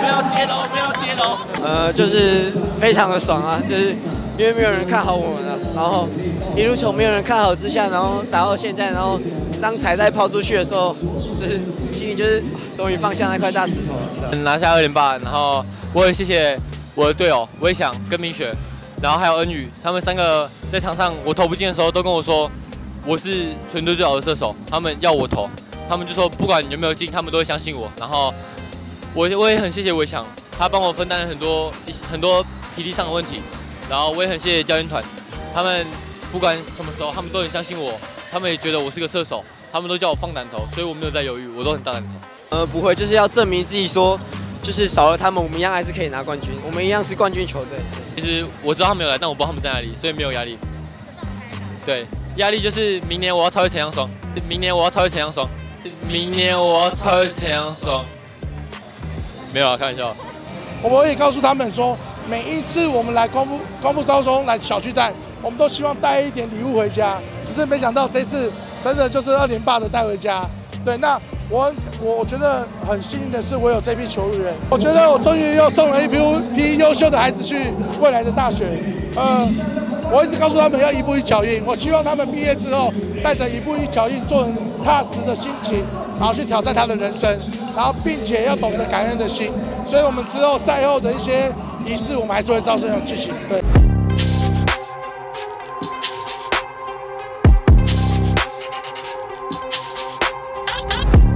不要接龙不要接龙呃就是非常的爽啊就是因为没有人看好我们了然后一路从没有人看好之下然后打到现在然后当彩带抛出去的时候就是心里就是终于放下那块大石头了拿下二连八然后我也谢谢我的队友我也想跟明雪然后还有恩宇他们三个在场上我投不进的时候都跟我说我是全队最好的射手他们要我投。他们就说不管有没有进，他们都会相信我。然后我我也很谢谢威翔，他帮我分担了很多很多体力上的问题，然后我也很谢谢教练团，他们不管什么时候他们都很相信我，他们也觉得我是个射手，他们都叫我放胆投，所以我没有在犹豫，我都很大胆投。呃，不会，就是要证明自己说，就是少了他们，我们一样还是可以拿冠军，我们一样是冠军球队。其实我知道他们有来，但我不知道他们在哪里，所以没有压力。对，压力就是明年我要超越陈阳爽，明年我要超越陈阳爽，明年我要超越陈阳爽。没有啊，开玩笑。我们也告诉他们说，每一次我们来光复光复高中来小巨蛋，我们都希望带一点礼物回家。只是没想到这次真的就是二连霸的带回家。对，那我我我觉得很幸运的是，我有这批球员。我觉得我终于又送了一批批优秀的孩子去未来的大学。呃，我一直告诉他们要一步一脚印。我希望他们毕业之后，带着一步一脚印、做人踏实的心情，然后去挑战他的人生，然后并且要懂得感恩的心。所以我们之后赛后的一些仪式，我们还是会照这样进行。对。